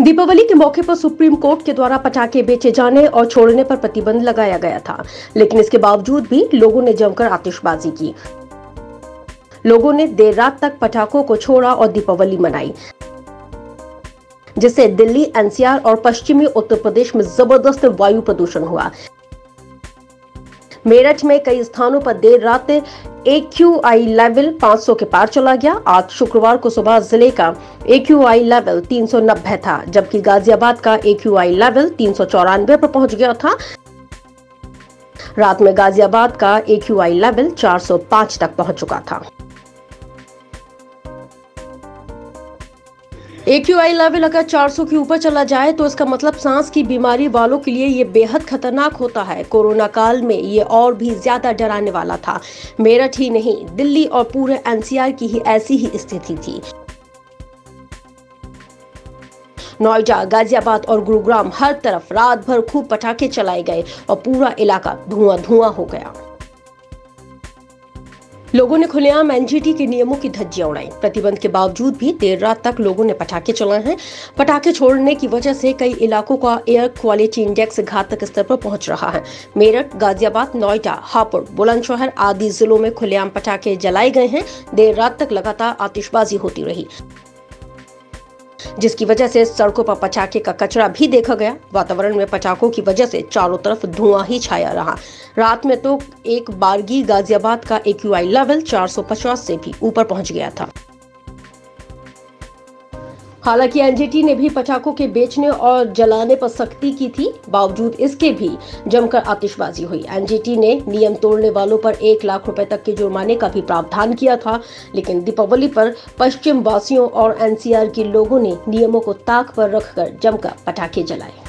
दीपावली के मौके पर सुप्रीम कोर्ट के द्वारा पटाखे बेचे जाने और छोड़ने पर प्रतिबंध लगाया गया था, लेकिन इसके बावजूद भी लोगों ने जमकर आतिशबाजी की। लोगों ने देर रात तक पटाखों को छोड़ा और दीपावली मनाई। जिससे दिल्ली, एनसीआर और पश्चिमी उत्तर प्रदेश में ज़बरदस्त वायु प्रदूषण हुआ। मेरठ में कई स्थानों पर देर रात AQI लेवल 500 के पार चला गया। आज शुक्रवार को सुबह ज़िले का AQI लेवल 390 था, जबकि गाजियाबाद का AQI लेवल तीन सौ चौरानबे पर पहुँच गया था। रात में गाजियाबाद का AQI लेवल 405 तक पहुँच चुका था। एक्यूआई लेवल अगर 400 के ऊपर चला जाए तो इसका मतलब सांस की बीमारी वालों के लिए ये बेहद खतरनाक होता है। कोरोना काल में ये और भी ज़्यादा डराने वाला था। मेरठ ही नहीं, दिल्ली और पूरे एनसीआर की ही ऐसी ही स्थिति थी। नोएडा, गाजियाबाद और गुरुग्राम हर तरफ़ रात भर खूब पटाखे चलाए गए और पूरा इलाका धुआँ धुआँ हो गया। लोगों ने खुलेआम एनजीटी के नियमों की धज्जियाँ उड़ाई। प्रतिबंध के बावजूद भी देर रात तक लोगों ने पटाखे चलाए हैं। पटाखे छोड़ने की वजह से कई इलाकों का एयर क्वालिटी इंडेक्स घातक स्तर पर पहुँच रहा है। मेरठ, गाजियाबाद, नोएडा, हापुड़, बुलंदशहर आदि जिलों में खुलेआम पटाखे जलाए गए हैं। देर रात तक लगातार आतिशबाजी होती रही। जिसकी वजह से सड़कों पर पचाके का कचरा भी देखा गया। वातावरण में पचाकों की वजह से चारों तरफ़ धुआँ ही छाया रहा। रात में तो एक बारगी गाजियाबाद का एक्यूआई लेवल 450 से भी ऊपर पहुँच गया था। हालाँकि एनजीटी ने भी पटाखों के बेचने और जलाने पर सख्ती की थी, बावजूद इसके भी जमकर आतिशबाजी हुई। एनजीटी ने नियम तोड़ने वालों पर एक लाख रुपए तक के जुर्माने का भी प्रावधान किया था, लेकिन दीपावली पर पश्चिम वासियों और एनसीआर के लोगों ने नियमों को ताक पर रखकर जमकर पटाखे जलाए।